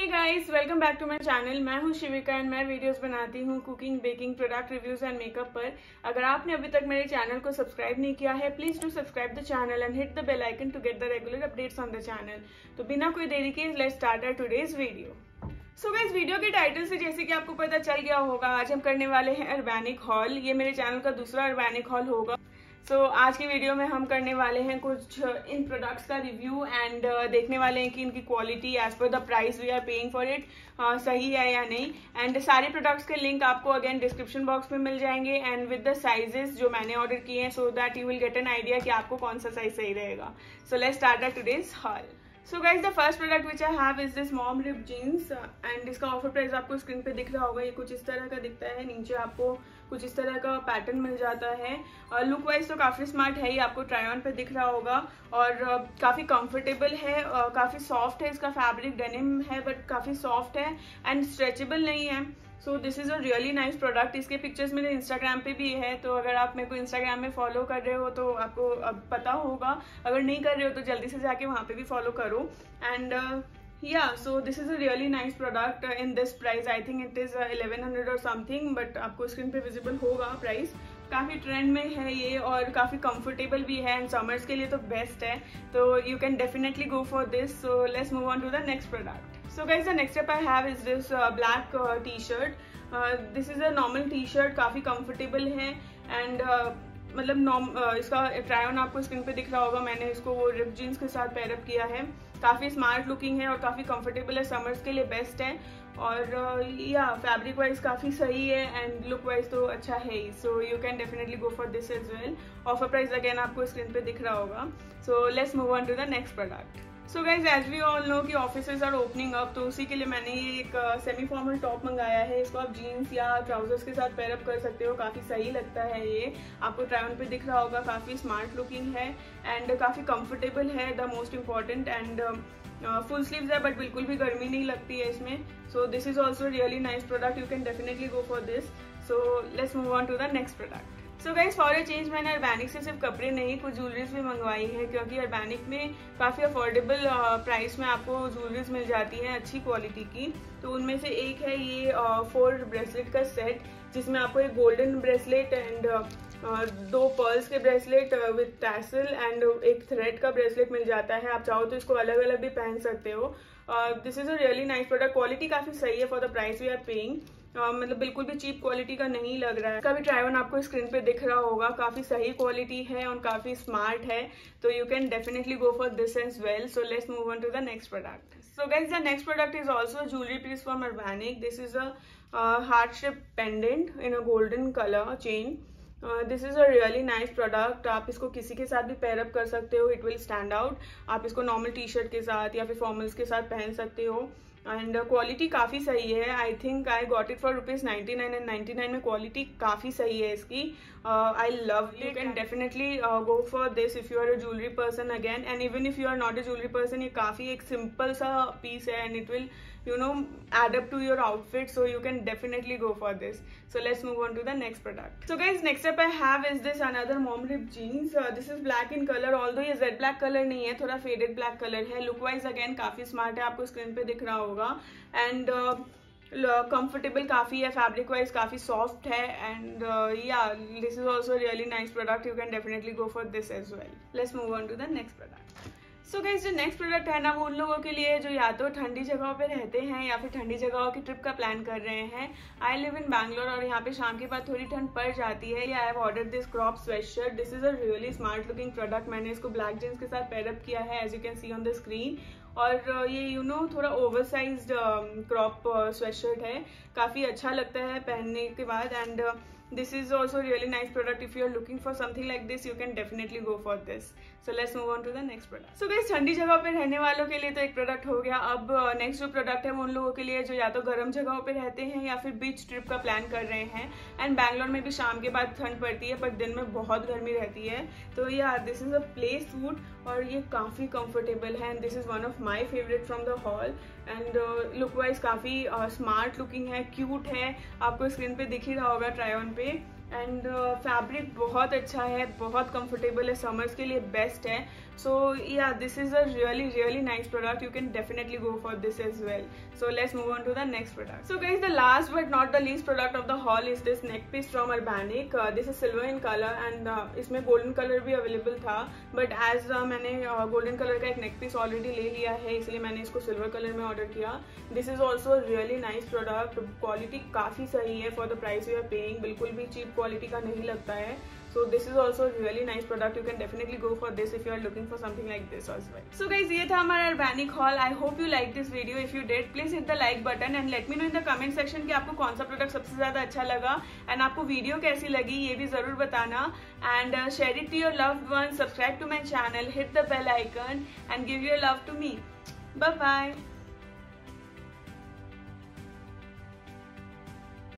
Hey guys welcome back to my channel मैं हूँ Shivika and मैं वीडियोस बनाती हूँ cooking baking product reviews and makeup पर। अगर आपने अभी तक मेरे चैनल को सब्सक्राइब नहीं किया है please do subscribe the channel and hit the bell icon to get the regular updates on the channel तो बिना कोई देरी के let start our today's video so so guys video के टाइटल से जैसे कि आपको पता चल गया होगा, आज हम करने वाले हैं अर्बैनिक हॉल ये मेरे चैनल का दूसरा अर्बैनिक हॉल होगा। So, आज की वीडियो में हम करने वाले हैं कुछ इन प्रोडक्ट्स का रिव्यू एंड uh, देखने वाले हैं कि इनकी quality as per the price we are paying for it सही है या नहीं। एंड सारे प्रोडक्ट्स के लिंक आपको अगेन डिस्क्रिप्शन बॉक्स में मिल जाएँगे एंड विद द साइजेस जो मैंने ऑर्डर किए हैं so that you will get an idea कि आपको कौन सा साइज़ सही रहेगा। So let start the today's haul so guys the first product which I have is this mom rip jeans and इसका ऑफ़र प्राइस आपको स्क्रीन पे दिख रहा होगा। ये कुछ इस तरह का दिखता है। नीचे आपको कुछ इस तरह का पैटर्न मिल जाता है। और लुक वाइज तो काफ़ी स्मार्ट है ही आपको ट्राई ऑन पे दिख रहा होगा। और uh, काफ़ी कंफर्टेबल है uh, काफ़ी सॉफ्ट है इसका फैब्रिक डेनिम है बट काफ़ी सॉफ्ट है एंड स्ट्रेचेबल नहीं है। So this is a really nice product इसके पिक्चर्स मेरे इंस्टाग्राम पे भी है तो अगर आप मेरे को इंस्टाग्राम में फॉलो कर रहे हो तो आपको अब पता होगा। अगर नहीं कर रहे हो तो जल्दी से जाके वहाँ पे भी फॉलो करो। And yeah so this is a really nice product in this price I think it is eleven hundred और समथिंग बट आपको स्क्रीन पे विजिबल होगा प्राइस काफ़ी ट्रेंड में है ये और काफ़ी कंफर्टेबल भी है एंड समर्स के लिए तो बेस्ट है. तो you can definitely go for this so let's move on to the next product so guys the next step i have is this uh, black uh, t-shirt. Uh, this is a काफ़ी comfortable है and uh, मतलब norm इसका try on आपको screen पे दिख रहा होगा. मैंने इसको वो रिप जीन्स के साथ पैरअप किया है. काफ़ी स्मार्ट लुकिंग है और काफ़ी कंफर्टेबल है समर्स के लिए बेस्ट है। और या फैब्रिक वाइज काफ़ी सही है एंड लुक वाइज तो अच्छा है ही। So you can definitely go for this as well offer price again आपको स्क्रीन पे दिख रहा होगा। So let's move on to the next product so guys as we all know कि ऑफ़िस आर ओपनिंग अप तो उसी के लिए मैंने ये एक सेमी फॉर्मल टॉप मंगाया है। इसको आप जीन्स या ट्राउजर्स के साथ पेयरअप कर सकते हो। काफ़ी सही लगता है ये। आपको ट्राउन पे दिख रहा होगा, काफ़ी स्मार्ट लुकिंग है एंड काफ़ी कंफर्टेबल है the most important and full sleeves है बट बिल्कुल भी गर्मी नहीं लगती है इसमें। So this is also really nice product you can definitely go for this so let's move on to the next product so guys for a change मैंने Urbanic से सिर्फ़ कपड़े नहीं, कुछ ज्वेलरीज भी मंगवाई है, क्योंकि अर्बैनिक में काफ़ी अफोर्डेबल प्राइस में आपको ज्वेलरीज मिल जाती है अच्छी क्वालिटी की। तो उनमें से एक है ये फोर ब्रेसलेट का सेट जिसमें आपको एक गोल्डन ब्रेसलेट एंड दो पर्ल्स के ब्रेसलेट विथ टैसल एंड एक थ्रेड का ब्रेसलेट मिल जाता है। आप चाहो तो इसको अलग अलग भी पहन सकते हो। This is a really nice product quality काफ़ी सही है for the price we are paying Uh, मतलब बिल्कुल भी चीप क्वालिटी का नहीं लग रहा है। इसका भी ट्राई आपको स्क्रीन पे दिख रहा होगा काफ़ी सही क्वालिटी है और काफ़ी स्मार्ट है तो you can definitely go for this as well so let's move on to the next product so guys the next product is also jewelry piece from Urbanic. This is a uh, heart shaped pendant in a. This is a really nice product आप इसको किसी के साथ भी pair up कर सकते हो. It will stand out आप इसको नॉर्मल टी शर्ट के साथ या फिर फॉर्मल्स के साथ पहन सकते हो. एंड क्वालिटी काफ़ी सही है। I think I got it for rupees ninety nine and ninety nine में क्वालिटी काफ़ी सही है इसकी। I love you can definitely go for this if you are a jewellery person again and even if you are not a jewellery person ये काफ़ी एक simple सा piece है and it will you know add up your outfit so you can definitely go for this this. So let's move on to the next product. So guys next up i have is this another mom rib jeans. Uh, this is black in color although ये jet black colour नहीं है थोड़ा faded black colour है। Look wise again काफ़ी smart है। आपको screen पे दिख रहा होगा। एंड कंफर्टेबल काफ़ी है फैब्रिक वाइज काफ़ी सॉफ्ट है and yeah this is also really nice product you can definitely go for this as well let's move on to the next product so guys जो next product है ना वो उन लोगों के लिए जो या तो ठंडी जगहों पे रहते हैं या फिर ठंडी जगहों की ट्रिप का प्लान कर रहे हैं। आई लिव इन बैंगलोर और यहाँ पे शाम के बाद थोड़ी ठंड पड़ जाती है। I have order this crop sweatshirt this is a really smart looking product मैंने इसको ब्लैक जींस के साथ पैरअप किया है as you can see on the screen और ये यू you नो know, थोड़ा ओवर साइज़ क्रॉप स्वेटशर्ट है। काफ़ी अच्छा लगता है पहनने के बाद and this is also really nice product. If you are looking for something like this, you can definitely go for this. So, let's move on to the next product. So, guys, ठंडी जगह पे रहने वालों के लिए तो एक product हो गया। अब नेक्स्ट जो प्रोडक्ट है, वो उन लोगों के लिए जो या तो गर्म जगहों पे रहते हैं या फिर बीच ट्रिप का प्लान कर रहे हैं। एंड बैंगलोर में भी शाम के बाद ठंड पड़ती है, पर दिन में बहुत गर्मी रहती है। तो या this is a playsuit और ये काफ़ी कंफर्टेबल है and this is one of my favourite from the haul and look wise काफ़ी स्मार्ट लुकिंग है क्यूट है। आपको स्क्रीन पे दिख ही रहा होगा ट्राई ऑन पे। एंड फैब्रिक uh, बहुत अच्छा है बहुत कंफर्टेबल है समर्स के लिए बेस्ट है. So yeah this is a really really nice product you can definitely go for this as well so let's move on to the next product so guys the last but not the least product of the haul is this neck piece from Urbanic this is silver in colour and इसमें golden colour भी available था. But as uh, मैंने golden uh, colour का एक neck piece already ले लिया है इसलिए मैंने इसको सिल्वर कलर में ऑर्डर किया. This is also really nice product quality काफ़ी सही है for the price you are paying बिल्कुल भी चीप क्वालिटी का नहीं लगता है। So this is also really nice product you can definitely go for this if you are looking for something like this so guys ये था हमारा Urbanic haul I hope you like this video if you did please hit the like button and let me know in the comment section की आपको कौन सा product सबसे ज़्यादा अच्छा लगा एंड आपको वीडियो कैसी लगी, ये भी ज़रूर बताना. And share it to your love one subscribe to my channel hit the bell icon and give your love to me bye